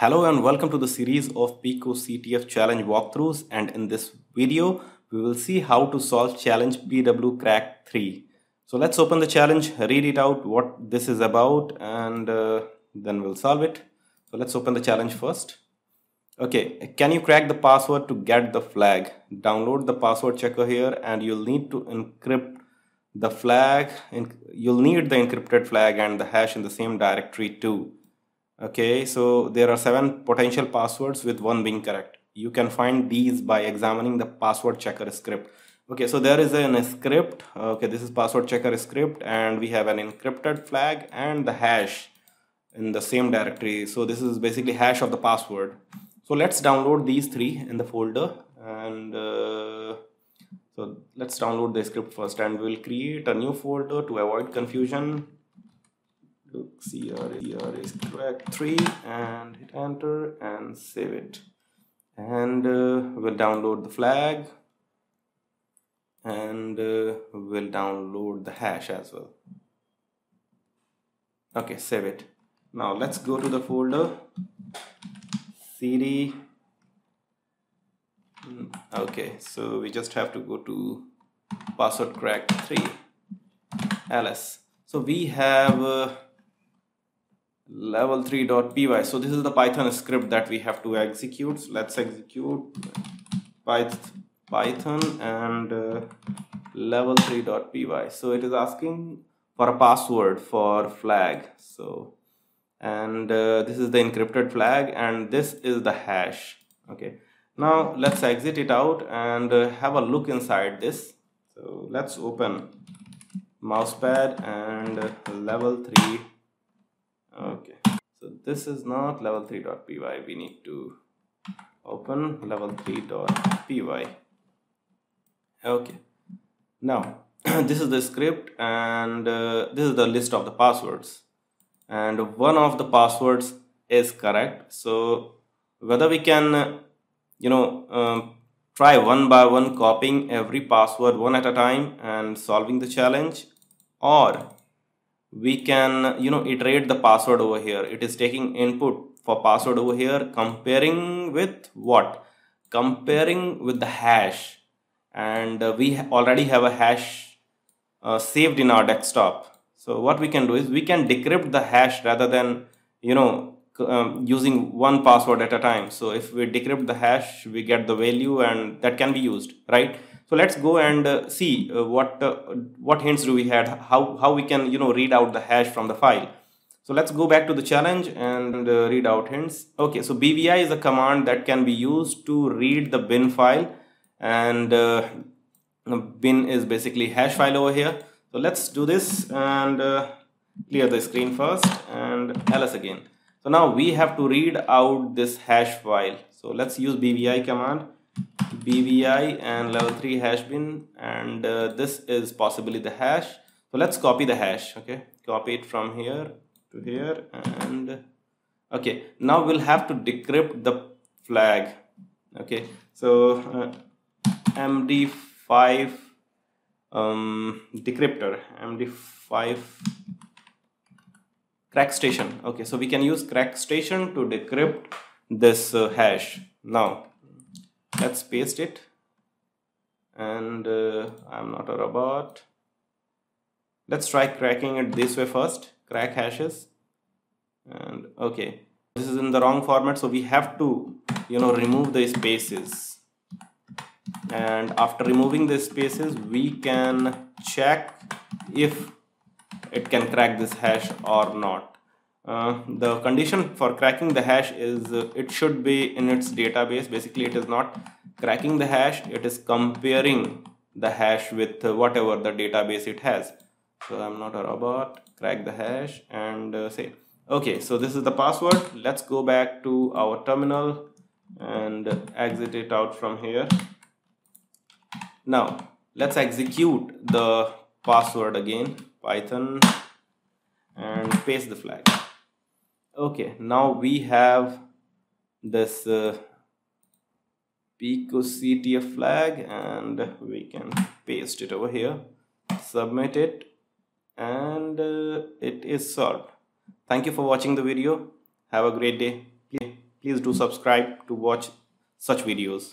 Hello and welcome to the series of Pico CTF challenge walkthroughs and in this video we will see how to solve challenge PW crack 3. So let's open the challenge, read it out what this is about and uh, then we'll solve it. So let's open the challenge first. Okay, can you crack the password to get the flag? Download the password checker here and you'll need to encrypt the flag. You'll need the encrypted flag and the hash in the same directory too. Okay, so there are seven potential passwords with one being correct. You can find these by examining the password checker script. Okay, so there is an script. Okay, this is password checker script and we have an encrypted flag and the hash in the same directory. So this is basically hash of the password. So let's download these three in the folder and uh, so let's download the script first and we'll create a new folder to avoid confusion. Look, CR is crack 3 and hit enter and save it. And uh, we'll download the flag and uh, we'll download the hash as well. Okay, save it. Now let's go to the folder cd hmm, okay so we just have to go to password crack 3 ls so we have uh, level 3.py so this is the python script that we have to execute. So let's execute python and uh, level 3.py so it is asking for a password for flag. So and uh, this is the encrypted flag and this is the hash. Okay. Now let's exit it out and uh, have a look inside this. So let's open mousepad and level 3 okay. So this is not level 3.py we need to open level 3.py okay. Now this is the script and uh, this is the list of the passwords. And one of the passwords is correct. So whether we can you know um, try one by one copying every password one at a time and solving the challenge or we can you know iterate the password over here it is taking input for password over here comparing with what comparing with the hash and uh, we already have a hash uh, saved in our desktop so what we can do is we can decrypt the hash rather than, you know, um, using one password at a time. So if we decrypt the hash, we get the value and that can be used, right? So let's go and uh, see uh, what uh, what hints do we had, how, how we can, you know, read out the hash from the file. So let's go back to the challenge and read out hints. Okay, so BVI is a command that can be used to read the bin file and bin is basically hash file over here. So let's do this and clear the screen first and ls again. So now we have to read out this hash file. So let's use bvi command bvi and level 3 hash bin and uh, this is possibly the hash. So let's copy the hash. Okay, copy it from here to here and okay. Now we'll have to decrypt the flag. Okay, so uh, MD5 um, decryptor md5 CrackStation okay so we can use CrackStation to decrypt this uh, hash now let's paste it. And uh, I'm not a robot. Let's try cracking it this way first. Crack hashes. And okay. This is in the wrong format so we have to you know remove the spaces. And after removing the spaces we can check if it can crack this hash or not uh, the condition for cracking the hash is uh, it should be in its database. Basically it is not cracking the hash it is comparing the hash with uh, whatever the database it has. So i'm not a robot. Crack the hash and uh, say okay so this is the password. Let's go back to our terminal and exit it out from here. Now let's execute the password again python and paste the flag okay now we have this uh, pico ctf flag and we can paste it over here. Submit it and uh, it is solved. Thank you for watching the video. Have a great day. Please do subscribe to watch such videos